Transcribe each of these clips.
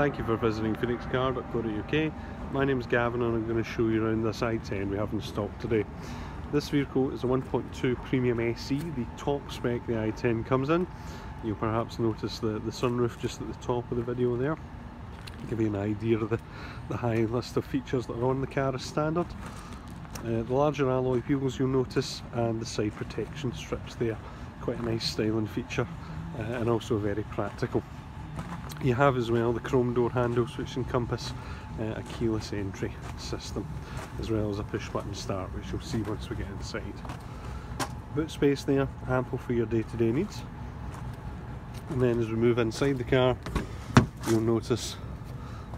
Thank you for visiting phoenixcar.co.uk. My name is Gavin and I'm going to show you around this i10 we have in stock today. This vehicle is a 1.2 Premium SE, the top spec the i10 comes in. You'll perhaps notice the, the sunroof just at the top of the video there. Give you an idea of the, the high list of features that are on the car as standard. Uh, the larger alloy wheels you'll notice and the side protection strips there. Quite a nice styling feature uh, and also very practical. You have as well the chrome door handles which encompass uh, a keyless entry system as well as a push button start which you'll see once we get inside. Boot space there, ample for your day-to-day -day needs. And then as we move inside the car you'll notice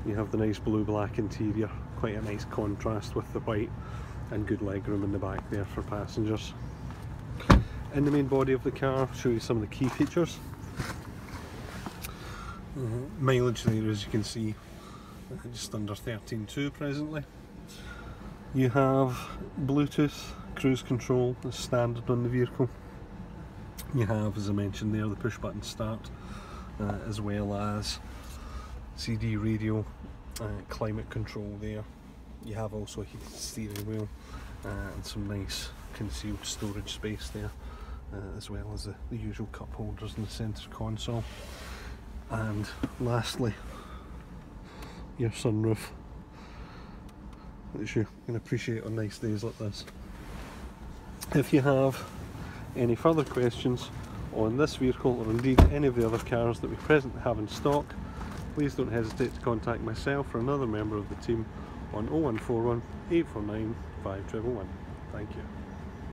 you have the nice blue-black interior, quite a nice contrast with the white and good legroom in the back there for passengers. In the main body of the car, I'll show you some of the key features. Uh, mileage there as you can see uh, just under 13.2 presently. You have Bluetooth cruise control as standard on the vehicle. You have, as I mentioned there, the push button start uh, as well as CD radio, uh, climate control there. You have also a heated steering wheel uh, and some nice concealed storage space there uh, as well as the, the usual cup holders in the centre console and lastly your sunroof. Which you can appreciate on nice days like this. If you have any further questions on this vehicle or indeed any of the other cars that we presently have in stock please don't hesitate to contact myself or another member of the team on 0141 849 5111 thank you